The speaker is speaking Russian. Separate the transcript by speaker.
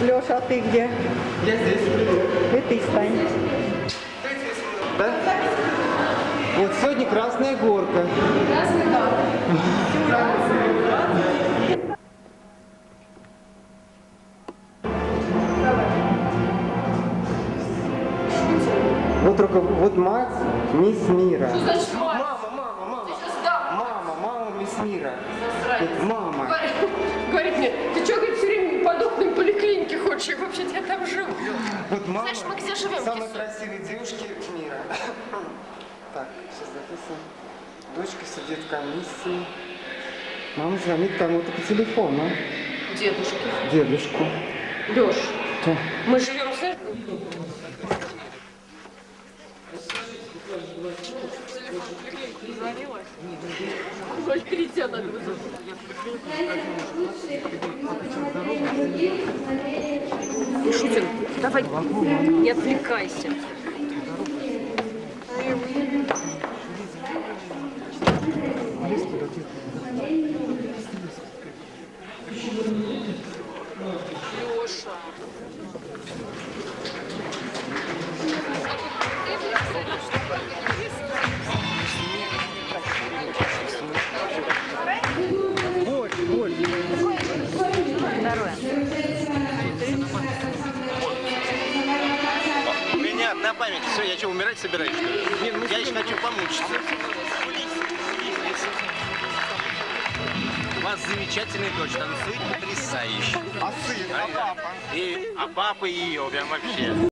Speaker 1: Леша, а ты где?
Speaker 2: Я здесь.
Speaker 1: И ты стань.
Speaker 2: Да? Вот сегодня Красная Горка. Вот только вот мать мисс мира.
Speaker 3: Значит, мать.
Speaker 2: Мама, мама, мама.
Speaker 3: Ты сейчас дам.
Speaker 2: Мама, мама мисс мира.
Speaker 3: Засранец.
Speaker 2: Мама.
Speaker 3: Говорит, говорит мне,
Speaker 2: Вот мама.
Speaker 3: Знаешь, мы где живем,
Speaker 2: Самые
Speaker 3: Кису?
Speaker 2: красивые девушки мира. Так, сейчас записываем. Дочка сидит в комиссии. Мама звонит кому-то по телефону.
Speaker 3: Дедушки.
Speaker 2: Дедушку.
Speaker 3: Леш,
Speaker 2: Что?
Speaker 3: мы живем, три тебя надо вызвать. Шутин, давай, не отвлекайся. Леша.
Speaker 4: У на память. Все, я что, умирать собираюсь? что ли?
Speaker 2: Нет, мы
Speaker 4: Я еще хочу помучиться. У вас замечательная дочь, танцует потрясающе.
Speaker 2: А сын, а папа?
Speaker 4: И, а папа ее прям вообще.